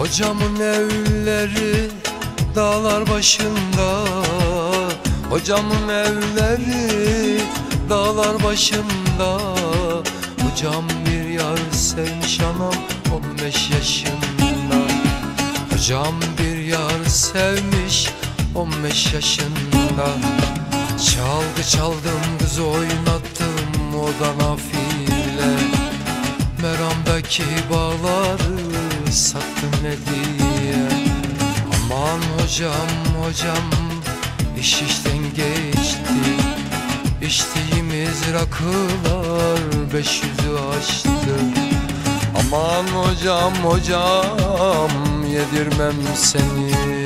Hocamın evleri dağlar başında. Hocamın evleri dağlar başında. Hocam bir yar sevmiş anam 15 yaşında. Hocam bir yar sevmiş 15 yaşında. Çaldı çaldım kız oynattım o da nafile. Meramdaki bağları sattım ne diye? Aman hocam hocam iş işten geçti. İçtiğimiz rakılar beş yüzü aştı. Aman hocam hocam yedirmem seni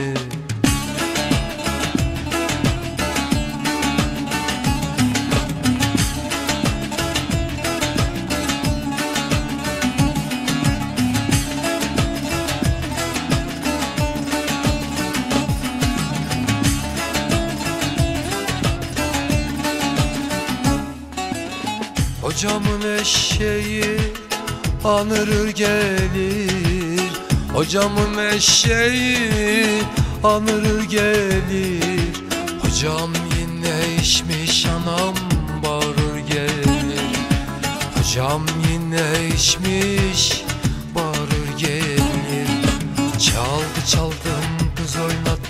Hocamın eşeği anırır gelir. Hocamın eşeği anırır gelir. Hocam yine içmiş anam bağırır gelir. Hocam yine içmiş bağırır gelir. Çaldı çaldım kız oynattım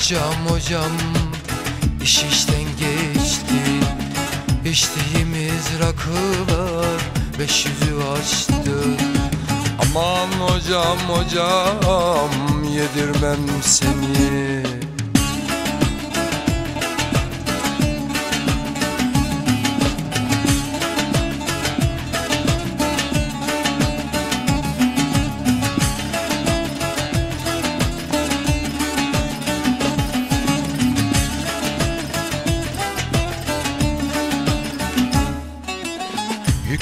hocam hocam iş işten geçti. İçtiğimiz rakılar beş yüzü açtı. Aman hocam hocam yedirmem seni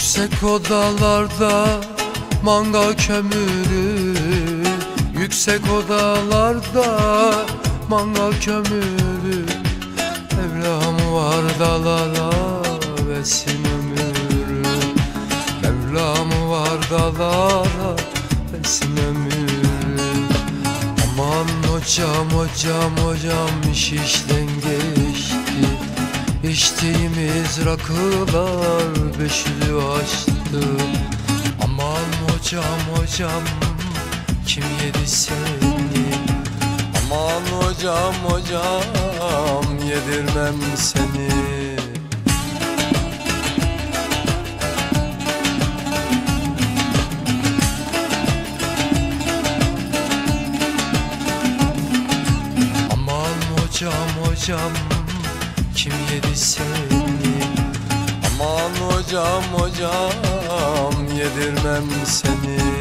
Yüksek odalarda mangal kömürü Yüksek odalarda mangal kömürü. Mevlam var dalara versin ömürü. Mevlam var dalara versin ömürü. Aman hocam hocam hocam iş işten geçti İçtiğimiz rakılar beş yüzü aştı Aman hocam hocam kim yedi seni? Aman hocam hocam yedirmem seni. Aman hocam hocam kim yedi seni? Aman hocam hocam yedirmem seni